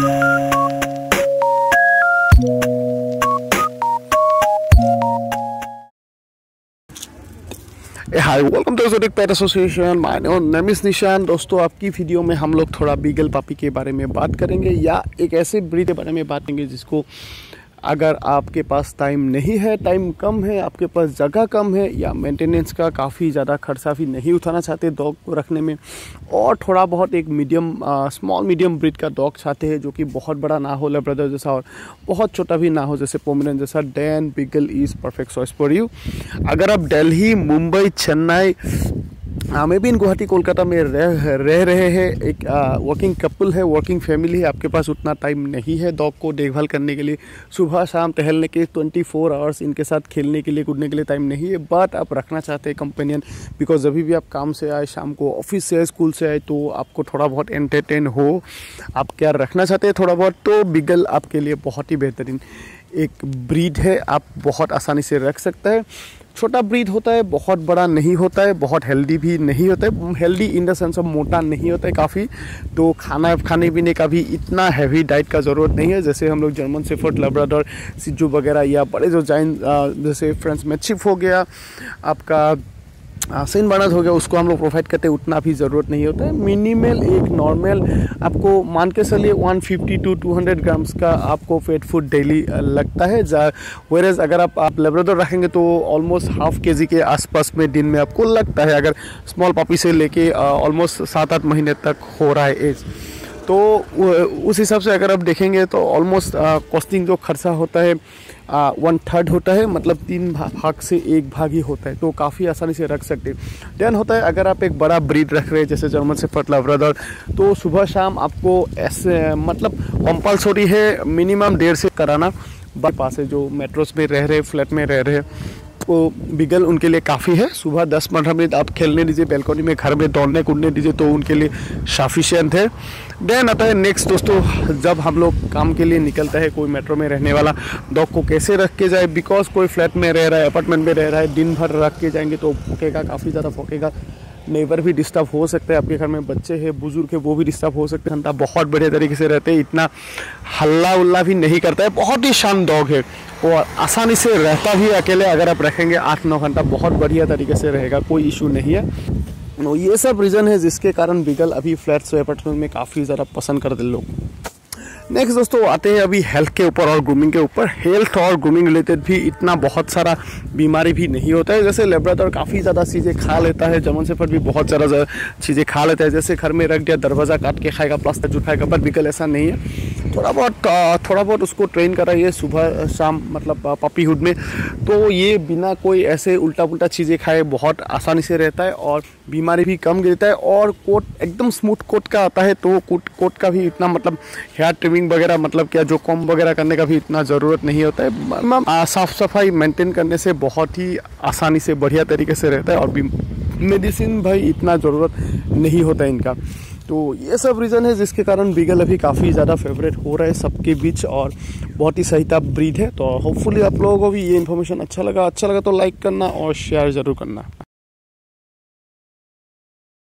Hi welcome to exotic pet association my name is Nishan दोस्तों, आपकी video में हम लोग थोड़ा बीगल पापी के बारे में बात करेंगे या एक ऐसे ब्रीड के बारे में बात करेंगे जिसको अगर आपके पास टाइम नहीं है टाइम कम है, आपके पास जगह कम है, या मेंटेनेंस का काफ़ी ज़्यादा खर्चा भी नहीं उठाना चाहते डॉग को रखने में, और थोड़ा बहुत एक मीडियम स्मॉल मीडियम ब्रिड का डॉग चाहते हैं, जो कि बहुत बड़ा ना हो ब्रदर जैसा और बहुत छोटा भी ना हो, जैसे पोमिनन जैसा Dan beagle is perfect choice for you अगर आप दिल्ली, मुंबई, चेन्नई हाँ मैं भी इन गुवाहाटी, कोलकाता में रह रह रहे हैं। एक वर्किंग कपल है वर्किंग फैमिली है। आपके पास उतना टाइम नहीं है डॉग को देखभाल करने के लिए। सुबह, शाम टहलने के 24 फोर आवर्स इनके साथ खेलने के लिए, कूदने के लिए टाइम नहीं है। बट आप रखना चाहते हैं कंपेनियन बिकॉज़ अभी भी आप काम से आए, शाम को ऑफ़िस से आए स्कूल से आए तो आपको थोड़ा बहुत एंटरटेन हो। आप क्या रखना चाहते हैं थोड़ा बहुत? तो बिगल आपके लिए बहुत ही बेहतरीन। एक ब्रीड है, आप बहुत आसानी से रख सकते हैं। छोटा ब्रीड होता है, बहुत बड़ा नहीं होता है, बहुत हेल्दी भी नहीं होता है। Healthy in the sense of मोटा नहीं होता है काफ़ी। तो खाना, खाने पीने का भी इतना हैवी डाइट का ज़रूरत नहीं है। जैसे हम लोग जर्मन सेफर्ट लब्राडोर सिज्जू वगैरह या बड़े जो जाइन जैसे फ्रेंड्स में चिप हो गया, आपका सेन बनाज हो गया, उसको हम लोग प्रोवाइड करते हैं, उतना भी ज़रूरत नहीं होता है। मिनिमल एक नॉर्मल आपको मान के चलिए 150 टू 200 ग्राम्स का आपको फेट फ़ूड डेली लगता है वेरेज अगर आप आप लेब्राडोर रखेंगे तो ऑलमोस्ट हाफ़ के जी के आसपास में दिन में आपको लगता है, अगर स्मॉल पॉपी से लेके ऑलमोस्ट सात आठ महीने तक हो रहा है एज तो उस हिसाब से अगर आप देखेंगे तो ऑलमोस्ट कॉस्टिंग जो खर्चा होता है वन थर्ड होता है मतलब तीन भाग से एक भाग ही होता है तो काफ़ी आसानी से रख सकते हैं। देन होता है अगर आप एक बड़ा ब्रीड रख रहे हैं, जैसे जर्मन से फटला ब्रदर तो सुबह शाम आपको ऐसे मतलब कंपल्सरी है मिनिमम डेढ़ से कराना पास है जो मेट्रोस में रह रहे फ्लैट में रह रहे वो बिगल उनके लिए काफ़ी है। सुबह दस पंद्रह मिनट आप खेलने दीजिए बेलकनी में घर में दौड़ने कूदने दीजिए तो उनके लिए साफिशियंट है। देन आता है नेक्स्ट दोस्तों, जब हम लोग काम के लिए निकलता है, कोई मेट्रो में रहने वाला डॉग को कैसे रख के जाए? बिकॉज़ कोई फ्लैट में रह रहा है अपार्टमेंट में रह रहा है, दिन भर रख के जाएँगे तो फोकेगा, काफ़ी ज़्यादा फोकेगा। नेबर भी डिस्टर्ब हो सकते हैं, आपके घर में बच्चे हैं, बुज़ुर्ग है, वो भी डिस्टर्ब हो सकते हैं। बहुत बढ़िया तरीके से रहते हैं, इतना हल्ला उल्ला भी नहीं करता है, बहुत ही शांत डॉग है। और आसानी से रहता भी अकेले, अगर आप रखेंगे आठ नौ घंटा, बहुत बढ़िया तरीके से रहेगा, कोई इशू नहीं है। ये सब रीज़न है जिसके कारण बिगल अभी फ्लैट्स अपार्टमेंट में काफ़ी ज़्यादा पसंद करते लोग। नेक्स्ट दोस्तों, आते हैं अभी हेल्थ के ऊपर और ग्रूमिंग के ऊपर। हेल्थ और ग्रूमिंग रिलेटेड भी इतना बहुत सारा बीमारी भी नहीं होता है। जैसे लेब्राडोर काफ़ी ज़्यादा चीज़ें खा लेता है, जमन से पर भी बहुत ज़्यादा चीज़ें खा लेता है। जैसे घर में रख दिया, दरवाज़ा काट के खाएगा, प्लास्टर जो खाएगा, पर बिकल ऐसा नहीं है। थोड़ा बहुत थोड़ा बहुत उसको ट्रेन कराइए सुबह शाम मतलब पपीहुड में। तो ये बिना कोई ऐसे उल्टा पुल्टा चीज़ें खाए बहुत आसानी से रहता है और बीमारी भी कम गिरता है और कोट, एकदम स्मूथ कोट का आता है तो कोट कोट का भी इतना मतलब हेयर ट्रिमिंग वगैरह मतलब क्या, जो कॉम वगैरह करने का भी इतना ज़रूरत नहीं होता है। साफ़ सफ़ाई मेंटेन करने से बहुत ही आसानी से बढ़िया तरीके से रहता है और मेडिसिन भाई इतना ज़रूरत नहीं होता है इनका। तो ये सब रीज़न है जिसके कारण बीगल अभी काफ़ी ज़्यादा फेवरेट हो रहा है सबके बीच और बहुत ही सहीता ब्रीड है। तो होपफुली आप लोगों को भी ये इन्फॉर्मेशन अच्छा लगा। अच्छा लगा तो लाइक करना और शेयर ज़रूर करना।